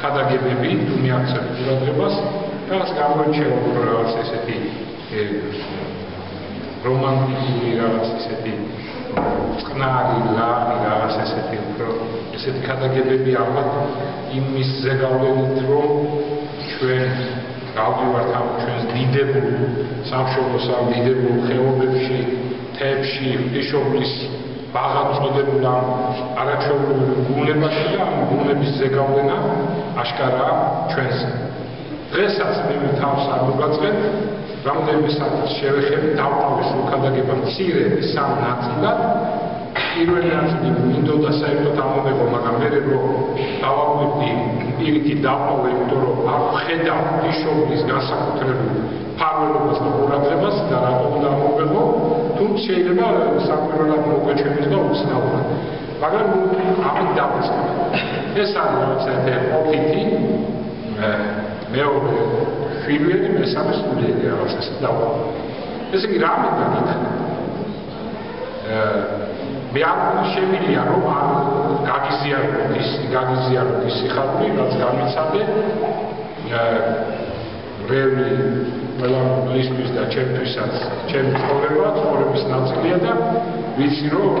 ქადაგებები თუ მიაქცევ ყურადღებას რაღაც გამოირჩევა რაღაც ესეთი რომანტიკული რაღაც ესეთი წყნარი ლარი რაღაც ესეთი უფრო ესეთი ქადაგებები ალბათ იმის ზეგავლენით რომ ჩვენ გავდივართ ამ ჩვენს დიდებულ სამშობლოს ამ დიდებულ ხეობებში თებში ღვთისმშობლის ბაღაწოდებულ ამ არაჩვეულებრივ გუნებაში და ამ გუნების ზეგავლენა აშკარაა ჩვენს დღესაც მე თავს არ მოგაწყენ რამდენიმე საათს შევეხები დავყავეს უკადაგება მცირე სამ ნაწილად. პირველი ნაწილი მინდოდა საერთოდ ამომეღო მაგრამ მე რო დავაკვირდი პირიქით დავყავე იმიტომ რომ არ ხედა ბიშოპის განსაკუთრებულ ფარველობას და ყურადღებას და რატომ უნდა ამომეღო? თუმცა შეიძლება საკვირველად მოგვეჩვენოს და უცნაურად მაგრამ ამით დავიწყებ ეს არის რაღაცა ოპიტი მეორე პირველი მესამე სტუდენტი რაღაც ესე დავა. ესე იგი რა მინდა გითხრა? მე არ შემილია რომ არ გაგიზიაროთ ის გაგიზიაროთ ის სიხარული რაც გამიცადე რევი ყველა ისმის და ჩემთვისაც ჩემი ცხოვრება ცხოვრების ნაწილია და ვიცი რომ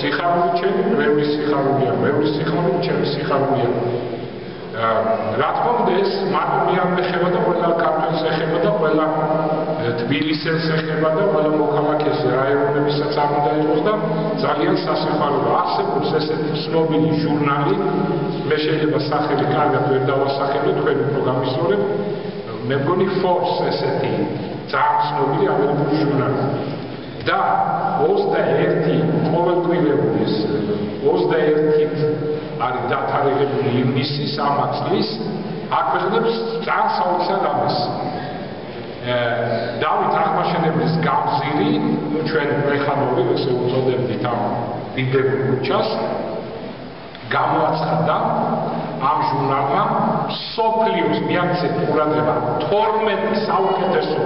სიხარული ჩემი რევის სიხარულია რევის სიხარული ჩემი სიხარულია. რა თქმა უნდა ეს მარტო მეამბე ხება და ყველა ქართველს ეხება და ყველა თბილისელს ეხება და ყველა მოქალაქეს რაიონებისაც არ უნდა იყოს და ძალიან სასიხარულო. არსებობს ესეთი ცნობილი ჟურნალი. მე შეიძლება სახელი კარგად ვერ დავასახელო თქვენ უფრო გამისურვებ მე მგონი ფორს ესეთი ძალიან ცნობილი ამერიკული ჟურნალი. და 21 ყოველკვირეულის 21-ით არის დათარიღებული ივნისის ამ წლის აქვეყნებს ძალიან საოცარ ამას. დავით აღმაშენებლის გამზირი ჩვენ პრეხანოვი ესე უწოდებდით ამ დიდებულ ქუჩას გამოაცხადა ამ ჟურნალმა სოფლიოს მიაქცეთ ყურადღება 12 საუკეთესო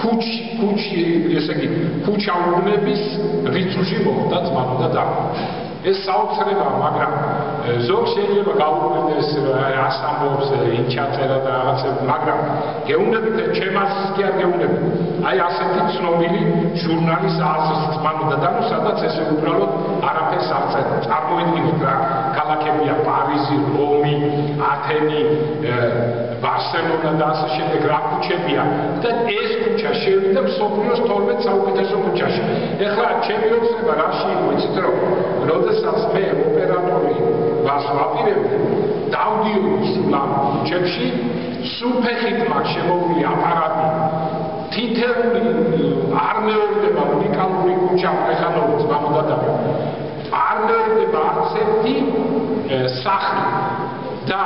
ქუჩი ქუჩი ესე იგი ქუჩაურნების რიცხვში მოხდა ძმანოდა და ეს საოცრება მაგრამ ზოგ შეიძლება გაუკვირდეს რას ამბობს ინჩაწერა და რაღაცები მაგრამ გეუნდებით ჩემას კი არ გეუნდებით აი ასეთი ცნობილი ჟურნალის აზრის ძმანოდა და სადაც ესე უბრალოდ არაფერს არ წარმოიდგინეთ რა ქალაქებია პარიზი რომი ათენი ბარსელონა და ასე შემდეგ რა ქუჩებია. და ეს ქუჩა შევიდა სოფიოს 12 საუკეთესო ქუჩაში. ეხლა ჩემი ოცნება რაში იცით რომ როდესაც მე ოპერატორი ვას ვაპირებდი დავდიოდი სულამ ქუჩებში სუფეხით მაქვს შემოვლი აპარატი თითეული არ მეორდება უნიკალური ქუჩა ეხანოვის გამოდადა არ მეორდება არც ერთი სახლი და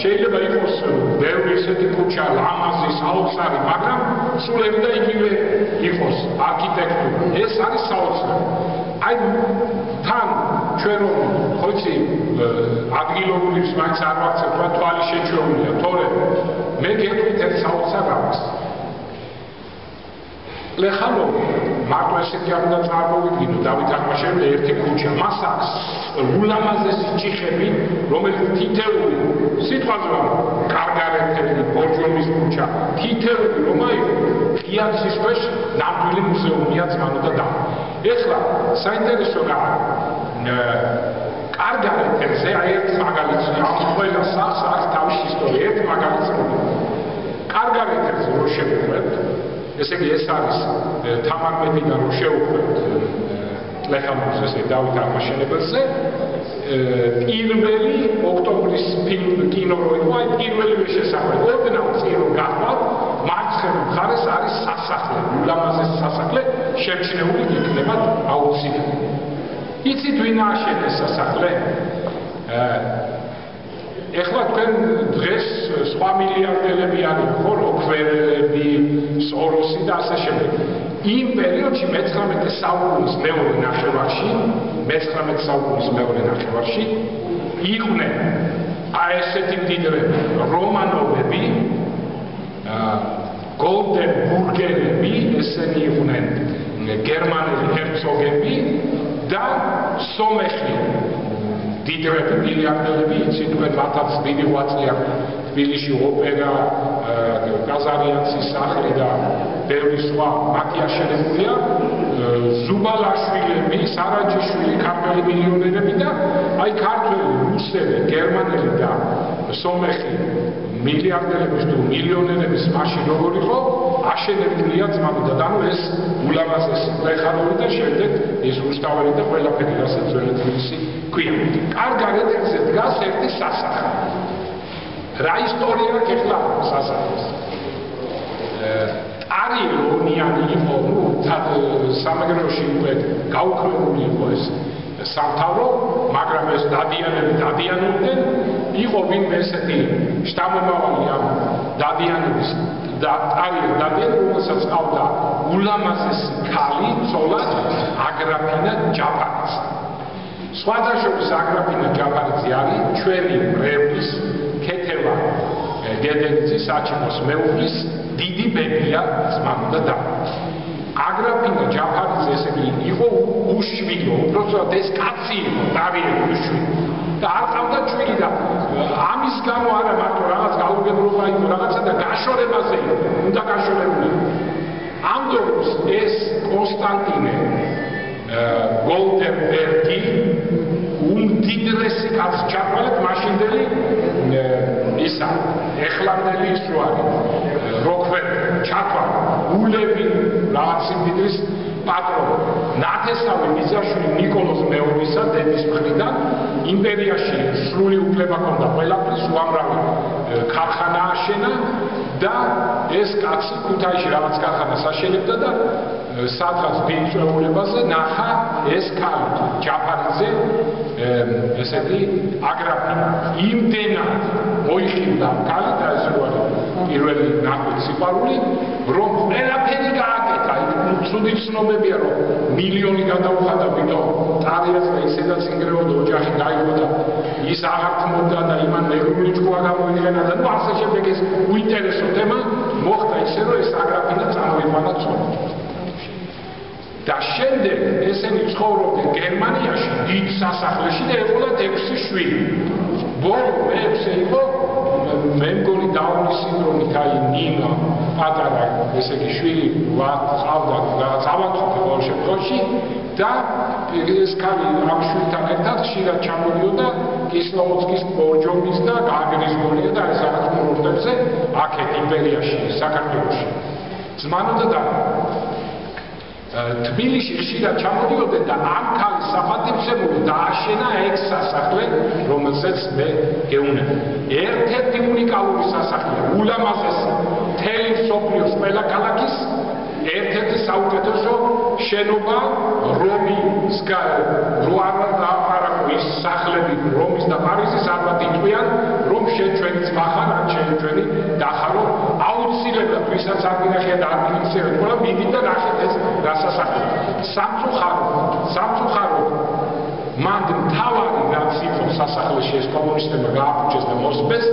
შეიძლება იყოს ბევრი ისეთი ქუჩა, ლამაზი, საოცარი, მაგრამ სულ და იგივე იყოს არქიტექტურა. ეს არის საოცარი. აი თან ჩვენ რომ ხოცი ადგილობრივს მაინც არ ვაქცევ, თქვა თვალი შეჩვეულია, თორე მე გეტყვით ერთ საოცარ რამს. ლეხანო მარტო ესეთი არ უნდა წარმოვიდგინო დავით აღმაშენებელ ერთი ქუჩა. მას აქვს ულამაზესი ჭიხები რომელიც თითეული სიტყვაზე კარგარეთელი ბორჯომის ქუჩა. თითეული რომ აი ყიაცის ქვეშ ნამდვილი მუზეუმია ძმანო და ეხლა საინტერესო რა კარგარეთელზე აი ერთ მაგალითს ამ ყველა სახს აქვს თავისი ისტორია ერთ მაგალითს კარგარეთელზე რო შევხვდეთ ესე იგი ეს არის თამარმედიდან რომ შეუხვევთ ლეხამოს ესე დავით აღმაშენებელზე პირველი ოქტომბრის ფილმ კინო რო იყო აი პირველი შესაძლებელი ოდნავ წირო გახვალ მარცხენა მხარეს არის სასახლე ულამაზესი სასახლე შეჩნეული იქნება აუცილებლად იცით ვინ ააშენეს სასახლე? ეხლა თქვენ დღეს სხვა მილიარდერები არის, ხო, ოქველები, სოროსი და ასე შემდეგ. იმ პერიოდში მე-19 საუკუნის მეორე ნახევარში, მე-19 საუკუნის მეორე ნახევარში იყვნენ აი ესეთი მდიდრები, რომანოვები, გოლდენბურგელები, ესენი იყვნენ გერმანელი ჰერცოგები და სომეხი. დიდრები მილიარდელები იცით თქვენ მათაც დიდი ღვაწლი აქვს თბილისში ოპერა კაზარიანცის სახლი და ბევრი სხვა მათი აშენებულია. ზუბალაშვილები სარაჯიშვილი ქართველი მილიონერები და აი ქართველი რუსები გერმანელი და სომეხი მილიარდერების თუ მილიონერების მაშინ როგორ იყო აშენებულია ძმაო და ანუ ეს ულამაზესი ფეხარული და შემდეგ ეს რუსთაველი და ყველაფერი რასაც ძველი თბილისი? ქვია. კარგად ეთერზე დგას ერთი სასახლე რა ისტორია ქეხლა სასახლეს არი ლონიანი იყო ნუ სამეგრელოში უკვე გაუქმებული იყო ეს სამთავრო, მაგრამ ეს დადიანები დადიანობდნენ, იყო ვინმე ესეთი შტამომავალი ამ დადიანების და არი დადიან, რომელსაც ყავდა ულამაზესი ქალი, ცოლა აგრაფინა ჯაფარიც. სხვადასხვა აგრაფინა ჯაფარიცი არის ჩვენი მრევლის ქეთევა გედენცის აჩიმოს მეუღლის დიდი ბებია ძმამა და აგრაფინა ჯაფარიძე ესე იყო უშვილო, უბრალოდ ეს კაცი იყო, დავიე უშვილო. და არ ყავდა შვილი და ამის გამო არა მარტო რაღაც გაუგებრობა იყო, რაღაცა და გაშორებაზე უნდა გაშორებული. ამ დროს ეს კონსტანტინე გოლდენბერგი უმდიდრესი კაცი ჩაყალეთ მაშინდელი ისა ეხლანდელი ის რო არის როქვერ ჩათვა ულები რაღაც სიმდიდრის პატრონი ნათესავი მიზაშვილი ნიკოლოზ მეურვისა დედის მხრიდან იმპერიაში სრული უფლება ჰქონდა ყველაფრის უამრავი ქარხანა აშენა და ეს კაცი ქუთაისში რაღაც ქარხანას აშენებდა და სადღაც ბინწვეულებაზე ნახა ეს ქალი ჯაფარიძე ესე იგი აგრაფი. იმდენად მოიხიბლა ქალი და ეს როა პირველი ნახვით სიყვარული რომ ყველაფერი გააკეთეს ცუდი ცნობებია რომ მილიონი გადაუხადა ვიდო ტარიას და ისედაც ინგრეოდა ოჯახი დაიღო და ის აღარ თმობდა და იმან მეგრული ჭკუა გამოიყენა და ნუ ასე შემდეგ ეს უინტერესო თემა მოხდა ისე რომ ეს აგრაფინა წარმოიყვანა ცნობი და შემდეგ ესენი ცხოვრობდნენ გერმანიაში დიდ სასახლეში და ეყოლათ 6 შვილი. ბოლო მეექვსე იყო მე მგონი დაუნის სინდრომით აი ნინა პატარა ესე იგი შვილი ვაწყავდა რაღაც ავანცოფი ყოველ შემთხვევაში და ეს კანი ამ შვილთან ერთად ხშირად ჩამოდიოდა კისლოვსკის ბორჯომის და გაგრის გოლია და ეს რაღაც პროექტებზე აქეთ იმპერიაში საქართველოში. ზმანოდა და თბილისში ხშირად ჩამოდიოდნენ და ამ ქალის საფათებსემული დააშენა ეგ სასახლე, რომელსაც მე გეუნებ. ერთ-ერთი უნიკალური სასახლე, ულამაზესი თელი სოფლიოს ყველა ქალაქის ერთ-ერთი საუკეთესო შენობა რომის როარა და პარაკვის სახლები რომის და პარიზის ალბათ იწვიან რომ შეჩვენი ძმახარ ან შეჩვენი ვისაც არ გინახია და არ გინახია ყველა მიდი და ნახეთ ეს გასასახლე სამწუხარო სამწუხარო მანდ თავარი რაც იყო სასახლეში ეს კომუნისტებმა გააფუჭეს და მოსპეს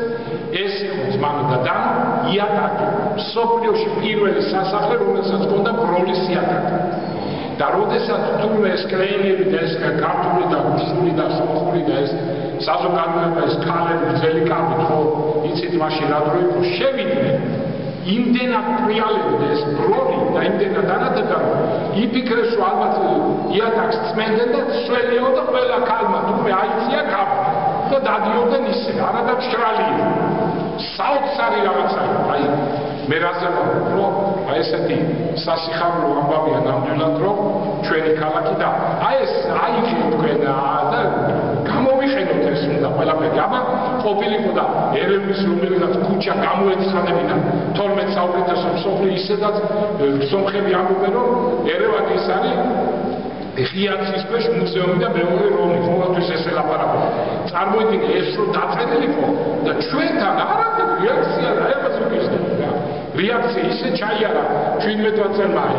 ეს იყო ძმანა და დანო იატაკი. სოფლიოში პირველი სასახლე რომელსაც ჰქონდა ბროლის იატაკი. და როდესაც თუმე ეს კლეინები და ეს კარტული და უშული და სოფული და ეს საზოგადოება ეს ქალები ძელი კაპი ხო იცით მაშინ რა დრო იყო? შევიდნენ იმდენად პრიალებდნენ ეს ბროლი და იმდენად ანათებდა იფიქრეს რომ ალბათ იატაკს წმენდნენ და სველიო და ყველა ქალმა თუმე აიწია კაპი და დადიოდნენ ისე არადა ჭრალიო საოცარი რაღაცა აი მე რაზე ვარ აი ესეთი სასიხარულო ამბავია ნამდვილად რომ ჩვენი ქალაქი და აი ეს აი თქვენ ეს უნდა ყველაფერი აბა ყოფილიყო და ერევნის რომელიღაც ქუჩა გამოეცხადებინა 12 საუკეთესო სოფლი ისედაც სომხები ამბობენ რომ ერევანი ის არის ხიაცის ქვეშ მუზეუმი და მეორე რომი ყოველთვის ეს ელაპარაკო. წარმოიდგინე ეს რო დაწერილი ხო და ჩვენთან არაფერი რეაქცია რა ეხას უკისდება რეაქცია ისე ჩაიარა 17 წელმაი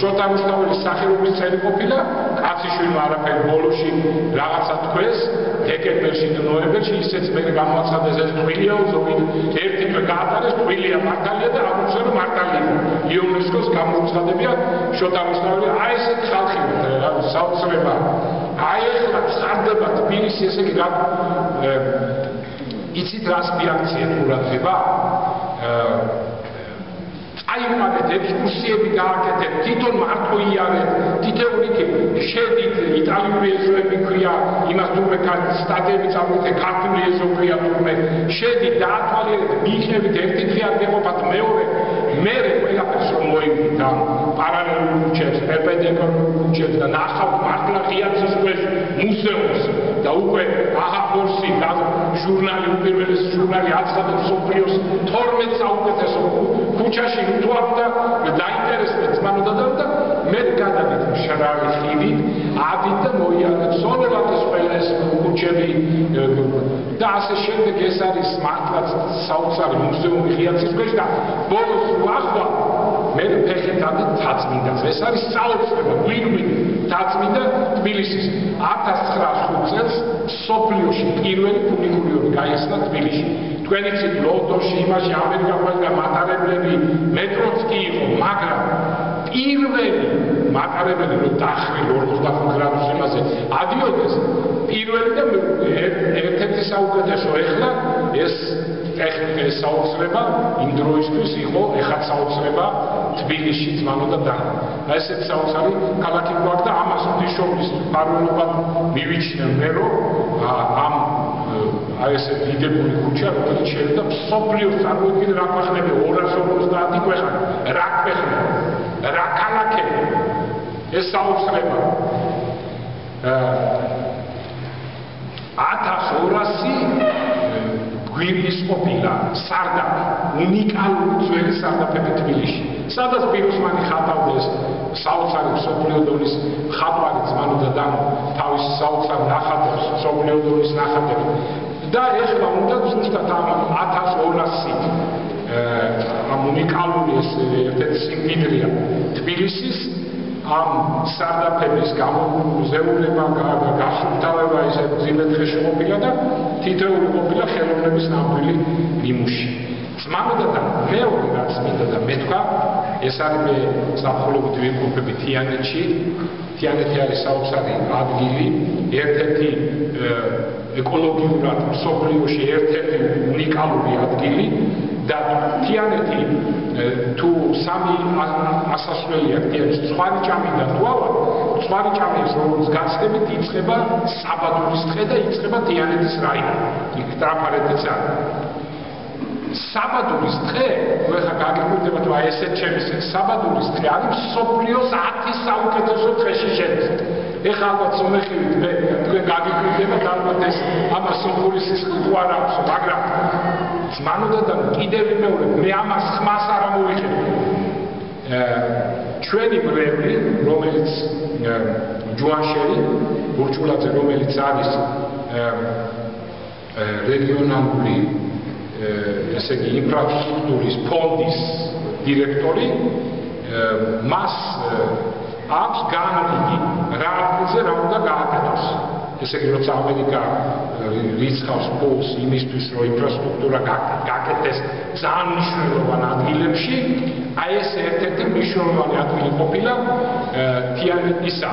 შოთა რუსთაველის სახელობის წელი ყოფილა კაციშვილმა არაფერი ბოლოში რაღაცა თქვეს დეკემბერში და ნოემბერში ისეც მე გამოაცხადეს ეს ტყილია ზოგი ერთი თვე გაატარეს ტყილია მართალია და აღმოჩნდა რომ მართალია იუნესკოს გამოუცხადებია შოთა რუსთაველი აი ესეთ ხალხი რა საოცრება. აი ახლა ხარდება თბილისი ესე იგი რა იცით რა სპიაქცია ყურადღება აიმაგეთ ექსკურსიები გააკეთეთ თვითონ მარტო იარეთ. თითოეული შედით იტალიური ეზოები ქვია იმას თურმე სტადიები წავიდეთ ქართული ეზო ქვია თურმე. შედით დაათვალიერეთ მიიღებით ერთი დღე არ გეყოფათ მეორე მე ყველაფერს რომ მოიგდით ამ პარალელურ ქუჩებს პერპენდიკულარ ქუჩებს და ნახავ მართლა ღიაცის ქვეშ მუზეუმს და უკვე აჰაფორსი და ჟურნალი უპირველეს ჟურნალი აცხადებს სოფიოს 12 საუკეთესო ქუჩაში თუ ახდა დაინტერესდა ძმანოდა და მე გადაგით შარავი ხიდი ადით და მოიარეთ. სოლელატის ყველა ეს ქუჩები და ასე შემდეგ ეს არის მართლაც საოცარი მუზეუმი ღიაცის ქვეშ და ბოლოს ვახვა მე ფეხით ადით თაცმინდა ეს არის საოცრება გვირგვინ თაცმინდა თბილისის 1905 წელს სოფლიოში პირველი ფუნიკულიორი გაიხსნა თბილისში. თქვენი ცით ლონდონში იმაში ამერიკაში და მატარებლები მეტროც კი იყო მაგრამ პირველი მატარებელი რო დახრე 45 გრადუს იმაზე ადიოდეს პირველი და ერთ-ერთი საუკეთესო ეხლა ეს ტექნიკის საოცრება იმ დროისთვის იყო ეხა საოცრება თბილისში ძმანოდა და აი ესეთ საოცარი ქალაქი გვაქვს და ამას ღვთისმშობლის პარველობად მივიჩნევ მე რომ ამ აი ესე დიდებული ქუჩა რომელიც შეიძლება სოფლიოს წარმოიდგინე რა ქვეყნები 250 ქვეყანა რა ქვეყნები რა ქალაქები ეს საოცრება. აა 1200 გვირის ყოფილა სარდაფი უნიკალური ძველი სარდაფები თბილისში სადაც პიროსმანი ხატავდეს საოცარი სოფლიო დონის ხატვარი ძმანოდა და თავის საოცარ ნახატებს სოფლიო დონის ნახატებს და ეხლა უნდა ზუსტად ამ 1200 ამ უნიკალური ეს ერთ-ერთი სიმდიდრეა თბილისის ამ სარდაფების გამოზეულება გასუფთავება ისე ძიმეთხეში ყოფილა და თითოეული ყოფილა ხელოვნების ნამდვილი ნიმუში. ძმანოდა და მეორე რაც მინდა და მეთქვა ეს არის მე საფრთხეობით ვიმყოფები თიანეთში. თიანეთი არის საოცარი ადგილი, ერთ-ერთი ეკოლოგიურად მსოფლიოში ერთ-ერთი უნიკალური ადგილი და თიანეთი თუ სამი ასასვლელი აქტიებს ცხარი ჭამიდან თუ ავა ცხარი ჭამის როგორც გაცდებით იწება საბადურის დღე და იწება თიანეთის რაიონი იქ ტრაფარეთიც არის საბადურის დღე თუ ეხა გაგიკვირდება თუ აი ესეთ ჩემს საბადურის დღე არის სოფლიოს 10 საუკეთესო დღეში შეძეთ ეხლა ალბათ სომეხივით მე თქვენ გაგიკვირდება და ალბათ ეს ამას სოფურის სისტემი არ აქვს მაგრამ ძმანოდა და კიდევ მეორე მე ამას ხმას არ ამოვიხებ ჩვენი ბრევი რომელიც ჯუანშერი ბურჩულაძე რომელიც არის რეგიონალური ესე იგი ინფრასტრუქტურის ფონდის დირექტორი მას აქვს განრიგი რა ადგილზე რა უნდა გააკეთოს ესე იგი როცა ამერიკა რიცხავს პოლს იმისთვის რომ ინფრასტრუქტურა გაკეთდეს ძალიან მნიშვნელოვან ადგილებში აი ეს ერთ-ერთი მნიშვნელოვანი ადგილი ყოფილა თიანეთისა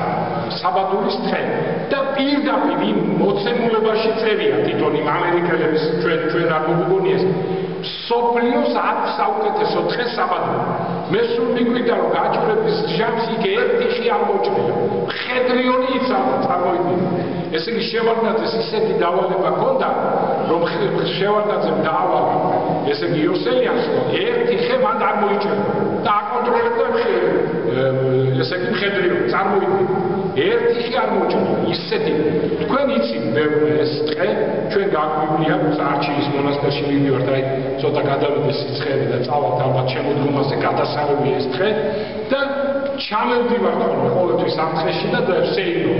საბადურის დღე და პირდაპირ იმ მოცემულობაში წერია თვითონ იმ ამერიკელების ჩვენ ჩვენ არ მოგგონიეს სოფლიოს 10 საუკეთესო დღე საბადო. მე სულ მიგვიდა რომ გაჭრების ჟამს იქ ერთი ხი არ მოჭრია. ხედრიონი იცავდა წარმოიდგინე. ესე იგი შევარდაძეს ისეთი დავალება ჰქონდა რომ შევარდაძემ დაავალა. ესე იგი იოსელიანს ერთი ხე მან არ მოიჭრა და აკონტროლებდა ხე ესე იგი ხედრიო წარმოიდგინე. ერთი ხი არ მოჭრა ისეთი. თქვენ იცით მე ეს დღე ჩვენ გაგვივლია წარჩილის მონასტერში მივიდივართ აი ცოტა გადავიდეს სიცხეები და წავალთ ალბათ შემოდგომაზე გადასარევი ეს დღე და ჩამევდივარ ხოლმე ყოველთვის ამ დღეში და ვსეინო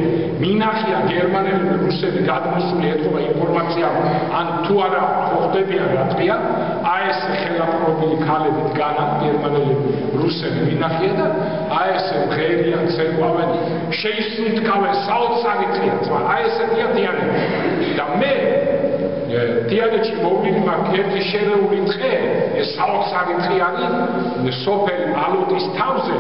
მინახია გერმანელი რუსები გადმოსული ეთქობა ინფორმაცია ან თუ არა ხდებიან რა თქია აი ეს ხელაპრობილი ქალები დგანან გერმანელი რუსები მინახია და აი ეს ღერიან ცეკვავენ შეისუნთქავენ საოცარი დღეა თვა აი ესეთია დიანები. და მე დიალეჩი მოვლილი მაქვს ერთი შერეული დღე ეს საოცარი არის სოფელ ალუტის თავზე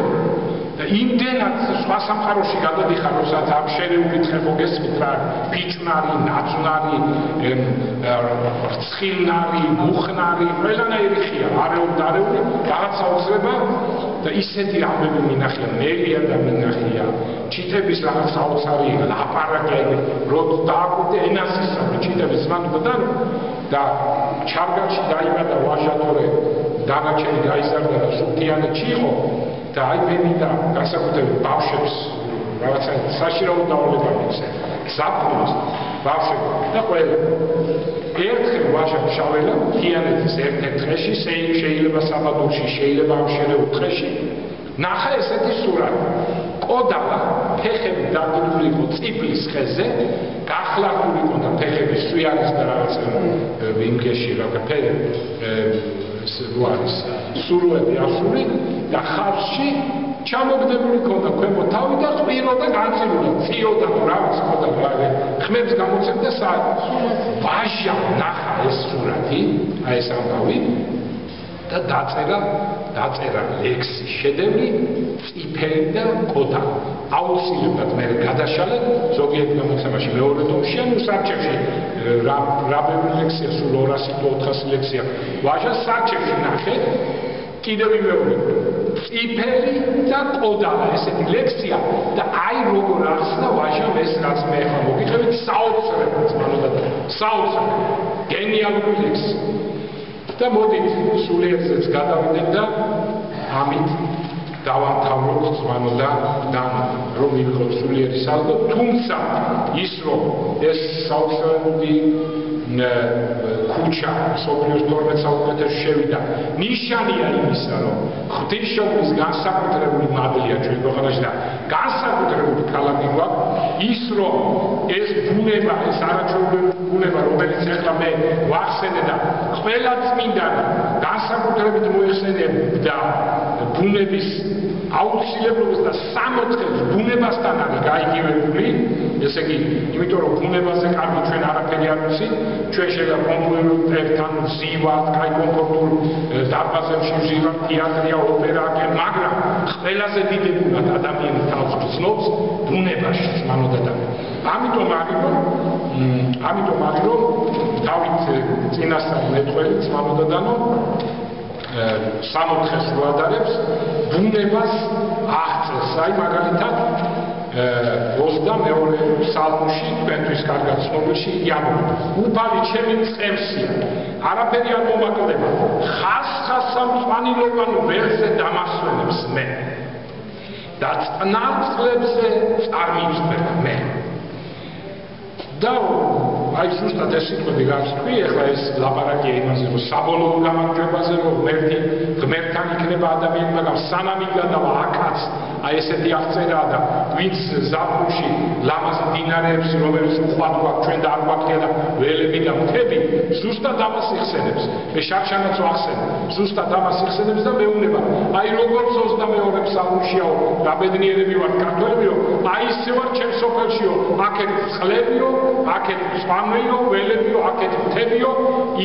იმდენად სხვა სამყაროში გადადიხარ, როდესაც ამ შერეული თხემოგესმით რა, ფიჭნარი, ნაძვნარი, ცხილნარი, მუხნარი, ყველანაირი ხია, არეულ დარეული, რაღაცა უცრება და ისეთი ამბები მინახია, მელია და მინახია, ჩიტების რაღაცა უცარი ლაპარაკები, რომ დააკვირდე ენას ისწავლე, ჩიტების ზმანებიდან და ჩარგარში დაიბადა ვაჟატორე, დანარჩენი გაიზარდა და სუფთიანეთში იყო და აი მემინდა განსაკუთრებით ბავშვებს რაღაცა საშირო დავალება მიქცე ზაფხულს ბავშვები და ყველა. ერთხელ ვაჟა შაველა თიანეთის ერთ-ერთ დღეში შეიძლება საბადურში შეიძლება ამ შერეულ დღეში. ნახა ესეთი სურათი. კოდალა ფეხები დაგდული იყო ციფლის ხეზე გახლართული იყო და ფეხები სვიარის და რაღაცა ვინგეში რაღაცა ფეხები სუარის სურვები ასული და ხალხში ჩამოგდებული ქონდა ქვემო თავი და ყვირო და განცილული ციო და რაღაც ხოდა რა ხმებს გამოცემდა სა ვაჟა ნახა ეს სურათი აი ეს ამბავი და დაწერა დაწერა ლექსი შედევრი წიფელი და კოდა აუცილებლად მე გადაშალე ზოგიერთ გამოცემაში მეორე ტომში ანუ საჩებში რა რა ბევრი ლექსია სულ 200 თუ 400 ლექსია. ვაჟა საჩებში ნახე კიდევ მეორე წიფელი და კოდა ესეთი ლექსია და აი როგორ ახსნა ვაჟა ეს რაც მე ხა მოგიხევით საოცრად მანოდა საოცრად. გენიალური ლექსი. და მოდით სულიერზეც გადავიდეთ და ამით დავამთავროთ ზვანოდა და რომ მივიღოთ სულიერი სალდო თუმცა ის რომ ეს საოცრად ქუჩა სოფიოს 12 საუკეთესო შევიდა. ნიშანია იმისა რომ ღვთისმშობლის განსაკუთრებული მადლია ჩვენ ქვეყანაში და განსაკუთრებული ქალაქი გვაქვს. ის რომ ეს ბუნება ეს არაჩვეულებრივი ბუნება რომელიც ახლა მე ვახსენე და ყველა წმინდა განსაკუთრებით მოიხსენებდა ბუნების აუცილებლობას და სამოთხეს ბუნებასთან არის გაიგივებული. ესე იგი იმიტომ რომ ბუნებაზე კარგი ჩვენ არაფერი არ ვიცი. ჩვენ შეიძლება კომპიუტერთან ვზივართ კაი კომფორტულ დარბაზებში ვზივართ თეატრია ოპერა მაგრამ ყველაზე დიდი ბუნად ადამიანი თავს გრძნობს ბუნებაში მანოდა და ამიტომ არის რომ ამიტომ არის რომ დავით წინასწარ მეტყველი მანოდა დანო სამოთხეს როადარებს ბუნებას აღწევს. აი მაგალითად 22 სალმში თქვენთვის კარგად ცნობილში იამბობ. უფალი ჩემი წემსია. არაფერი არ მომაკლდება. ხასხასა მწვანილობანო ველზე დამასვენებს მე. და წნარწყლებზე წარმივწებ მე. და აი ზუსტად ეს სიტყვები გასხვი, ეხლა ეს ლაპარაკია იმაზე, რომ საბოლოო გამარჯვებაზე, რომ ღმერთი ღმერთთან იქნება ადამიანი, მაგრამ სანამ იგადავა აკაც, აი ესეთი აღწერა და ვინც ზაფხულში ლამაზ დინარებს, რომელიც უხვად გვაქვს ჩვენ და არ გვაქვს და ველები და მთები, ზუსტად ამას იხსენებს. მე შარშანაც ვახსენე, ზუსტად ამას იხსენებს და მეუნება, აი როგორც 22 საფხულშიაო, გაბედნიერები ვარ ქართველებიო, აი ისე ვარ ჩემ სოფელშიო, აქეთ წყლებიო, აქეთ სვანეიო, ველებიო, აქეთ მთებიო,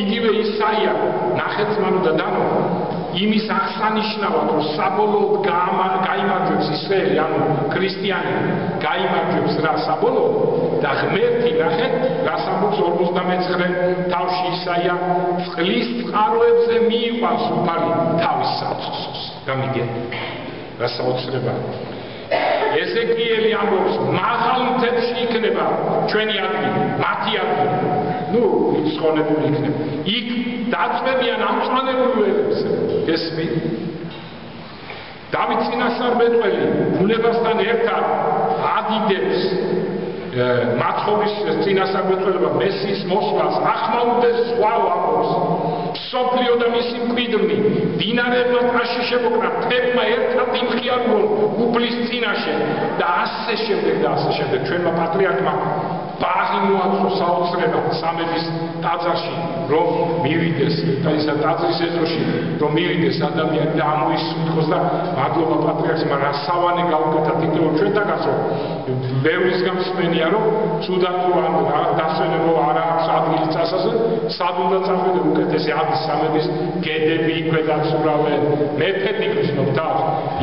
იგივე ისაია, ნახეთ მანო და დანო იმის აღსანიშნავად რომ საბოლოოდ გაიმარჯვებს ისრაელი ანუ ქრისტიანი გაიმარჯვებს რა საბოლოოდ და ღმერთი ნახეთ გასამბობს 59 თავში ისაია წყლის წყაროებზე მიიყვანს უფალი თავის საწყოს გამიგეთ რა საოცრება. ეზეკიელი ამბობს მაღალ მთებში იქნება ჩვენი ადგილი მათი ადგილი. ნუ ცხონებული იქნება. იქ დაწვევიან ამწვანებული ველებს გესმი დავით წინასწარმეტყველი ბუნებასთან ერთად ადიდებს მათხოვის წინასწარმეტყველება მესის მოსვლას ახმაუდეს სხვა ვაკოს სოფლიო და მისი მკვიდრნი დინარებმა ტაში შემოკრა თებმა ერთად იმხიარონ უფლის წინაშე და ასე შემდეგ და ასე შემდეგ. ჩვენმა პატრიარქმა საოცრება სამების ტაძარში რომ მივიდეს და ისა ტაძრის ეზოში რომ მივიდეს ადამიანი და ამოისუნთქოს და მადლობა პატრიარქს მაგრამ რა სავანე გავუკეთა თითოეულ ჩვენთაგანსო ბევრის გამსმენია რომ თუდად თუ ან დასვენებო არ აქვს ადგილი წასაზე სად უნდა წავიდე უკეთესი ადის სამების გედები იქვე დაცურავენ მეფედ იქნებ თავს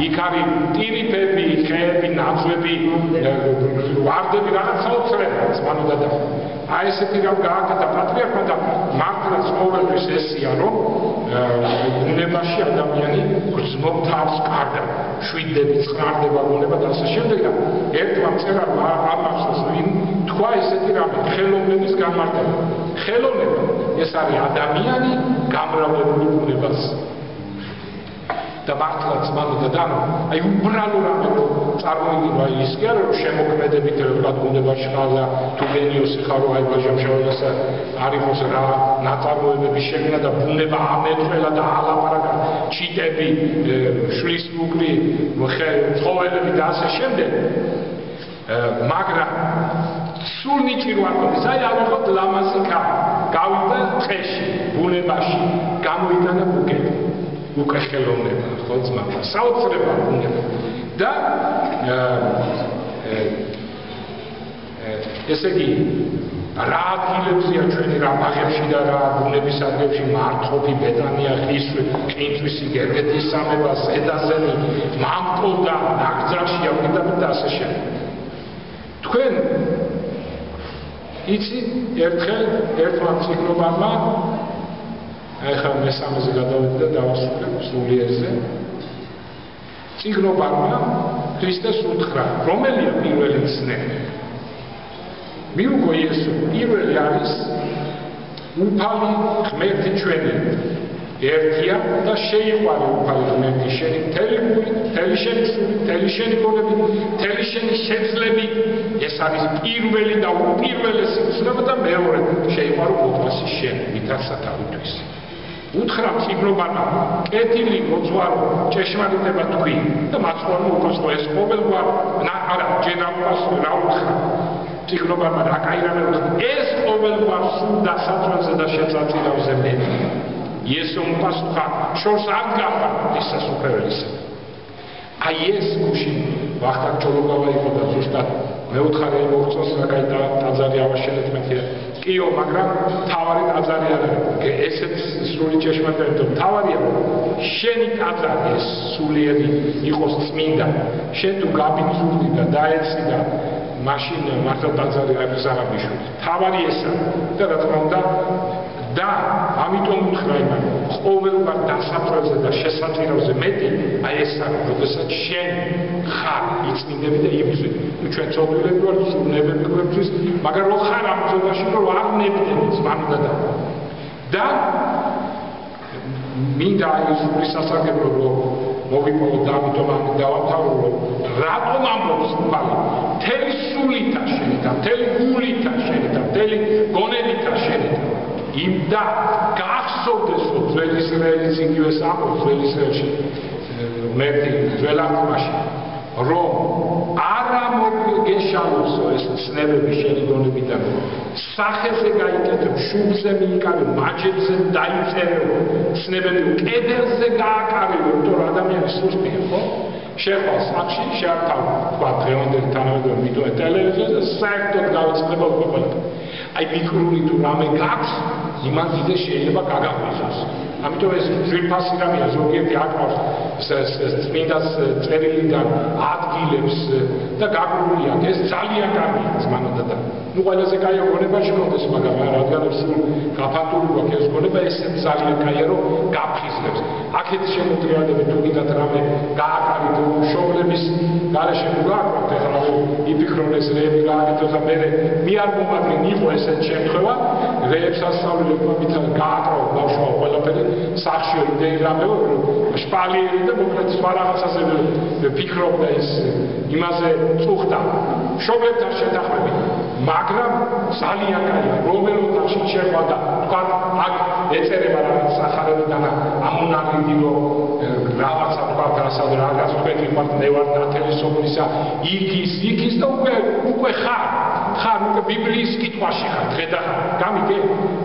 იქ არის ტირიფები ხეები ნაძვები ვარდები რაღაც საოცრებად მანოდა და აი ესეთი რა გააკეთა პატრიარქმა და მართლაც ყოველთვის ესია რომ უნებაში ადამიანი გრძნობ თავს კარგად შვიდები ცხარდება გონება და ასე შემდეგ და ერთმა წერალმა არ მახსოვს ვინ თქვა ესეთი რამე ხელოვნების გამარტება ხელოვნება ეს არის ადამიანი გამრავლებული უნებას და მართლაც მანდა და აი უბრალო რამე აი ის კი არა რომ შემოქმედებით რა გუნდებაში ხარ და თუ გენიოსი ხარ რომ აი ბაჟამშავას არიხოს რა ნაწარმოებები შეგნა და ბუნება ამეთქველა და ალაპარაკა ჩიტები შლის მუკლი ცხოველები და ასე შემდეგ. მაგრამ სულ ნიჭირო არ გქონდეს აი არიხოთ ლამაზი ხა გავიდა ტყეში ბუნებაში გამოიტანა ბუკეტი უკვე ხელოვნება ხო ძმა საოცრება უნდა და ესე იგი რა ადგილებზია ჩვენი რა ბაღებში და რა ბუნების ადგილებში მარტყოფი ბეტანია ხის ყინწვისი გერგეთის სამება ზედაზენი მამპო და ნაგზაში აღიდა და ასე შემდეგ თქვენ იცი ერთხელ ერთმა ციკლობარმა ახლა მესამეზე გადავედი და დავასრულებ სულიერზე. ციგნობარმა ქრისტეს უთხრა, რომელია პირველი ცნე? მიუგო იესო, პირველი არის უფალი ღმერთი ჩვენი. ერთია და შეიყვარე უფალი ღმერთი შენი მთელი გული, მთელი შენი სული, მთელი შენი გონები, მთელი შენი შეძლები. ეს არის პირველი და უპირველესი ცნობა და მეორე შეიყვარო უფალს შენ, მითაც სათავისთვის. უთხრა წიგნობანა კეთილი მოძვალო ჭეშმარიტება თქვი. და მაცხოვარმა უკაცო ეს ყოველგვარ არა ჯერ ამასო რა უთხრა? წიგნობანა რა кайრანებს ეს ყოველგვარ სულ დასაწყელზე და შეწაწილავზე მე იესომ პასუხა შორს არ გაყვა ისასუფეველისა აი ეს გუშინ ვახტანგ ჩოლოკავა იყო და ზუსტად მეოთხე მოხსნეს რაკაი ტაძარი ავაშენეთმეთია კიო მაგრამ თავარი ტაძარი არ არის ესეც სრული ჭეშმარიტები რომ თავარია შენი ტაძარი ეს სულიერი იყოს წმინდა. შენ თუ გაბიძული და დაეცი და მაშინ მართლა ტაძარი არის არაბიშვილი თავარი ესა და რა თქმა უნდა და ამიტომ უთხრა იმან ყოველგვარ დასაფრებზე და შესაძლებლობზე მეტი აი ეს არის როდესაც შენ ხარ იწმინდები და იბრძვი. თუ ჩვენ ცოდვილები ვართ სუნებები გვერდთვის მაგრამ რო ხარ ამ ზოგაში რო არ ნებდები ზმანდა და. და მინდა ის ის სასარგებლო რო მოვიპოვო და ამიტომ ამ დავამთავრო რომ რატომ ამბობს ხალი თელი სულითა შენი და თელი გულითა შენი და თელი გონებითა შენი იმ და გახსოვდეს რომ ძველი ისრაელის იგივე სამო ძველი ისრაელში მეტი ძველათმაში რომ არა მოგეშალოსო ეს ცნებები შენი გონებიდან სახეზე გაიკეთებ შუბზე მიიკავე მაჯებზე დაიწერო ცნებები კედელზე გააკავე რომ ადამიანის სუსტია ხო შეხვალ სახში შეართავ თქვა დღევანდელი თანამედროვე ვიდეო ტელევიზორზე საერთოდ გავიწყდება უკვე აი მიკრონი თუ რამე გაქვს იმან დიდე შეიძლება გაგაყვისოს ამიტომ ეს ძვირფასი რამეა ზოგიერთი აკავს წმინდას წერილიდან ადგილებს და გაგრულია ეს ძალიან კარგია ზმანოდა და. ნუ ყველაზე კაია გონებაში კონდეს მაგრამ რადგან სულ გაფართული გვაქვს ეს გონება ეს ძალიან კაია რომ გაფხიზნებს აქეთ შემოტრიალები თუ გიდათ რამე გააკარით შოვლების გარეშე თუ გააკვართ ეხლა იფიქრონ ეს რეები გააკეთოს და მე მე არ მომაგრინ იყო ესეთ შემთხვევა რეებს ასწავლებლები მითან გააკრავ ბავშვო ყველაფერი სახში იდეი რამეო შპალიერი და მოკლედ სხვა რაღაცაზე ფიქრობდა ის იმაზე წუხდა. შობლებთან შეთანხმები მაგრამ ძალიან კაია რომელ ოთახში შეხვა და თქვა აქ ეწერება რაღაც სახარები და ამუნარიდიო რაღაცა თქვა რასაც რაღაც თქვენ ვიყავთ მე ვარ ნათელი სოფლისა იქის იქის და უკვე უკვე ხარ. ხარ უკვე ბიბლიის კითხვაში ხარ დღე და გამიგე?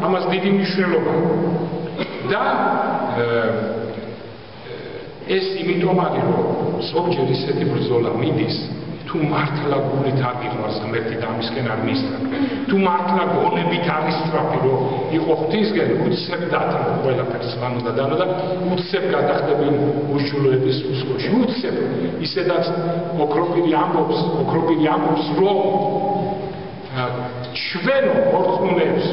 ამას დიდი მნიშვნელობა. და ეს იმიტომ არის რომ ზოგჯერ ისეთი ბრძოლა მიდის თუ მართლა გულით აგიყვარს ღმერთი და ამისკენ არ მისწრაფე თუ მართლა გონებით არის სწრაფი რომ იყო ღვთისგან უცებ დათანო ყველაფერს მანო და დანო და უცებ გადახდები უშულოების უსკოში უცებ. ისედაც ოქროპირი ამბობს ოქროპირი ამბობს რომ ჩვენო ორწმუნეებს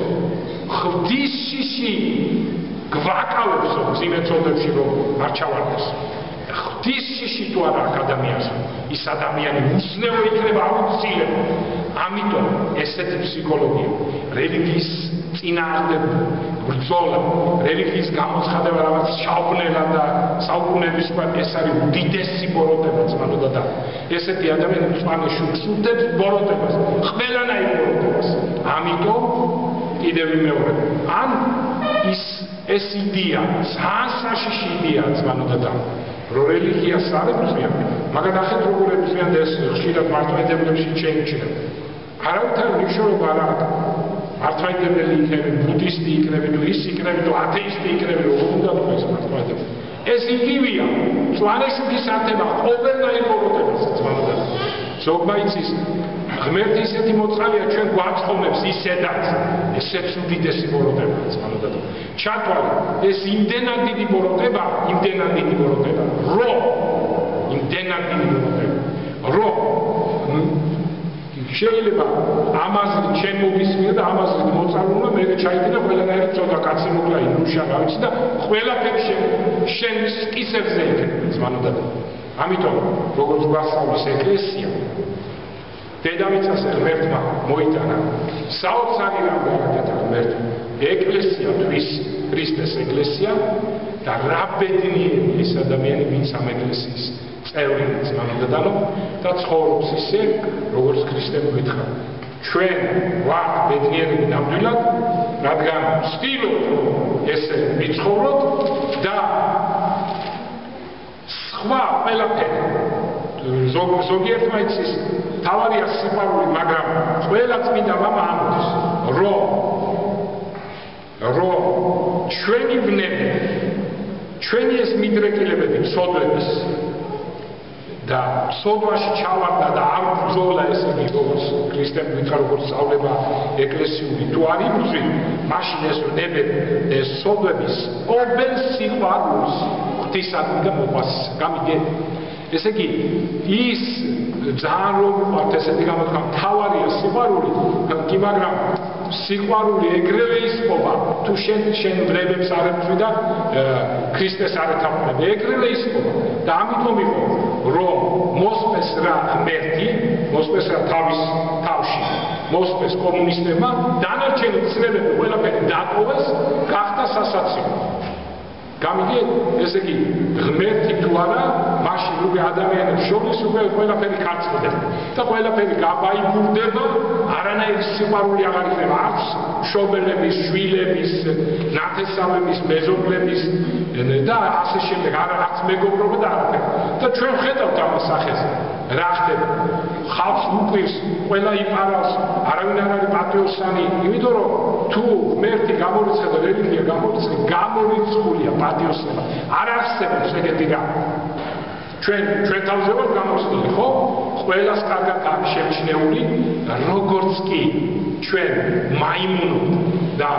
ღვთის შიში გვაკავებს რომ ძიმეწოდებში რომ არ ჩავარდეს შიში თუ არა ადამიანს ის ადამიანი უცნეო იქნება აუცილებლად. ამიტომ ესეთი ფსიქოლოგია რელიგიის წინააღმდეგ ბრძოლა რელიგიის გამოცხადება რაღაც შაუბნელა და საუკუნეების პატ ეს არის უდიდესი ბოროტება ძმანოდა და ესეთი ადამიანი წვანეში უშურდებს ბოროტებას ყველანაირ ბოროტებას. ამიტომ კიდევ მეორე ან ის ეს იდეა საშიში იდეა ძმანოდა და რო რელიგიას არ ებრძვიან მაგრამ ახეთ როგორ ებრძვიან და ეს ხშირად მართლმადიდებლებში შეიმჩნევა არავითარ მნიშვნელობა არ აქვს. მართლმადიდებელი იქნები ბუდისტი იქნები თუ ის იქნები თუ ათეისტი იქნები როგორ უნდა თქვენ მართლმადიდებელი? ეს იგივეა. წვანეშუქის ათება ყოველნაირ მოროტებას ძმაოდა ზოგმაიცის ღმერთი ისეთი მოწალია ჩვენ გვაწყობებს ისედაც. ესეც უდიდესი მოროტება ძმაოდა ჩათვალე ეს იმდენად დიდი მოროტება იმდენად დიდი მოროტება რომ იმდენად დიდი მოროტება რომ შეიძლება ამაზე ჩემ მოგისმია და ამაზე მოწალუნა მე ჩაიდინა ყველანაირი ცოტა კაცი მოკლა ინუშა რა ვიცი და ყველაფერი შენ შენ სკისებზე იქნება ზმანოდა ამიტომ როგორც გვასწავლის ეკლესია დედამიწას ღმერთმა მოიტანა. საოცარი რამდენად ღმერთმა? ეკლესია თვის ქრისტეს ეკლესია და რა ბედნიერი ეს ადამიანი ვინც ამ ეკლესიის წევრი ძმანოდანო და ცხოვრობს ისე როგორც ქრისტემ გითხრა ჩვენ ვართ ბედნიერები ნამდვილად რადგან ვცდილობთ ესე ვიცხოვროთ და სხვა ყველაფერი ზოგ ზოგიერთმა იცის თავარია სიყვარული მაგრამ ყველა წმინდა მამა ამბობს რომ რომ ჩვენი ბნები ჩვენი ეს მიდრეკილებები ცოდვების და სოდვაში ჩავარდა და არ ბრძოლა ესე იგი როგორც ქრისტემ ვიქა როგორც სწავლება ეკლესიური თუ არ იბრძვი მაშინ ეს ნებე ეს სოდვების ობენ სიყვარულს ღვთისადმი და მოყვას გამიგე ესე იგი ის ძალიან რომ ვართ ესეთი გამოთქვა თავარია სიყვარული კი მაგრამ სიყვარული ეგრევე ისპობა თუ შენ შენ ბრებებს არ ებრძვი და ქრისტეს არ ეთაბრებ ეგრევე ისპობა და ამიტომ იყო რომ მოსპეს რა ღმერთი მოსპეს რა თავის თავში მოსპეს კომუნისტებმა დანარჩენი ცნებები ყველაფერი დატოვეს გახდა სასაცილო გამიგე ესე იგი ღმერთი თუ არა მაშინ უკვე ადამიანებს შორის უკვე ყველაფერი ქართლდება და ყველაფერი გაბაიბურდება არანაირი სიყვარული აღარ იქნება. არც შობელების შვილების ნათესავების მეზობლების და ასე შემდეგ არ არც მეგობრობა და არაფერი. და ჩვენ ხედავთ ამ სახეს რა ხდება? ხალხს უყურს ყველა იპარავს არავინ არ არის პატრიოტსანი იმიტომ რომ თუ ღმერთი გამორიცხება რელიგია გამორიცხება გამორიცხულია პატრიოტსება არ არსებობს ეგეთი რა. ჩვენ ჩვენ თავზე ვარ გამოსული ხო? ყველას კარგად აქვს შემჩნეული როგორც კი ჩვენ მაიმუნო და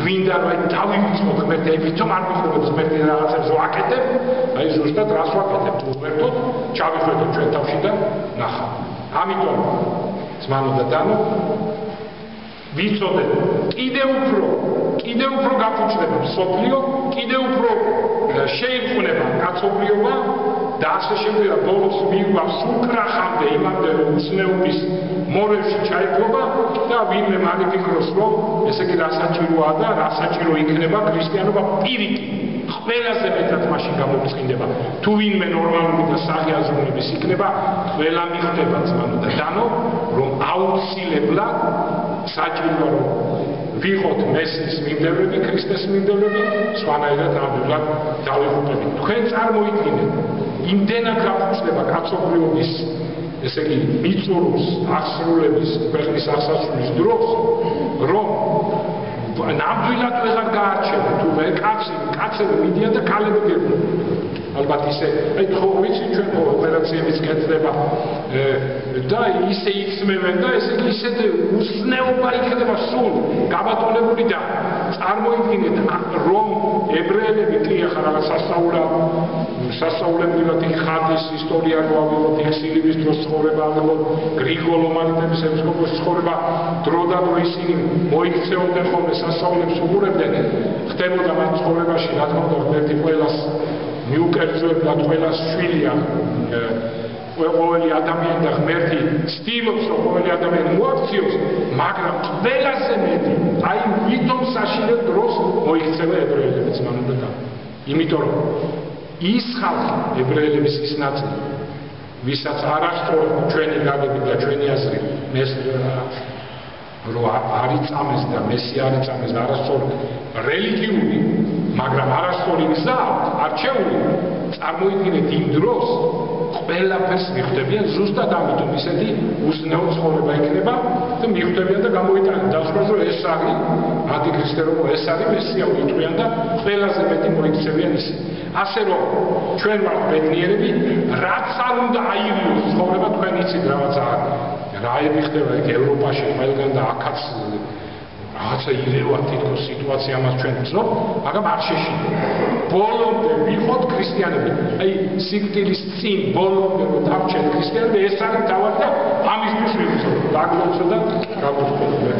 გვინდა რომ დავივიწყო ღმერთი თვითონ არ ვიხურებს ღმერთი რაღაცებს ვაკეთებ აი ზუსტად რას ვაკეთებ? უღერთო ჩავიხედო ჩვენ თავში და ნახავ ამიტომ ძმანო და დანო ვიცოდე კიდე უფრო კიდე უფრო გაფუჭდება სოფლიო კიდე უფრო შეიქმნება კაცობრიობა და ასე შემდეგ ბოლოს მიგვაქვს უკრახამდე იმამდე რომ უცნეობის მორევში ჩაიქმნება და ვინმე მაგიფიქროს რომ ესე იგი რასაჭიროა და რასაჭირო იქნება ქრისტიანობა პირიქით ყველაზე მეტად მაშინ გამოგწინდება თუ ვინმე ნორმალური და საღიაზრუნების იქნება ყველა მიხდება ძმანო და დანო რომ აუცილებლად საჭიროა რომ ვიღოთ მესის მიმდევრები ქრისტეს მიმდევრები სხვანაირად ნამდვილად დავიღუპებით თქვენ წარმოიდგინეთ. იმდენად გაფუჭდება კაცობრიობის ესე იგი მიწურს აღსრულების ქვეყნის აღსასრულის დროს რომ ნამდვილად ვეღარ გაარჩევა თუ მე კაცი კაცები მიდიან და ქალები გებულობენ ალბათ ისე აი ხო ვიცი ჩვენ ხო ოპერაციების კეთდება და ისე იწმევენ და ესე ისე უსნეობა იქნება სულ გაბატონებული და წარმოიდგინეთ რომ ებრაელები კი ახლა რაღაც სასაულა სასაულებრივად ხადის ისტორია რო ავიღოთ ექსილის დროს ცხოვრება ავიღოთ გრიგოლ ომარიტების ეპისკოპოსის ცხოვრება დრო და დრო ისინი მოიქცეოდნენ ხოლმე სასაულებს უყურებდნენ ხდებოდა მათ ცხოვრებაში რა თქმა უნდა ერთი ყველას მიუკერძოებდა ყველას შვილია ყოველი ადამიანი და ღმერთი ცდილობს რომ ყოველი ადამიანი მოაქციოს მაგრამ ყველაზე მეტი აი ვითომ საშინელ დროს მოიქცევა ებრაელებიც მანდა და იმიტომ რომ ის ხალხი ებრაელების ის ნაწილი ვისაც არასწორად ჩვენი გაგები და ჩვენი აზრი მეს რო არის წამეს და მესი არის წამეს არასწორად რელიგიური მაგრამ არასწორი გზა არჩეული წარმოიდგინეთ იმ დროს ყველაფერს მიხვდებიან ზუსტად ამიტომ ისეთი უსნეო ცხოვრება იქნება და მიხვდებიან და გამოიტანენ დასკვნას რომ ეს არის ანტიქრისტე რომ ეს არის მესია უიტყვიან და ყველაზე მეტი მოიქცევიან ისე. ასე რომ ჩვენ ვართ ბედნიერები რაც არ უნდა აიღოს ცხოვრება თქვენ იცით რა ეხება იქ ევროპაში ყველგან და აქაც რაღაცა ირევა თითქოს სიტუაცია მას ჩვენ ვცნობ, მაგრამ არ შეშინდა. ბოლომდე ვიყოთ ქრისტიანები. აი სიკტილის წინ ბოლომდე რომ დავჩენ ქრისტიანები, ეს არის თავად და ამისთვის ვიწო. დაგლოცო და გამოცხადო.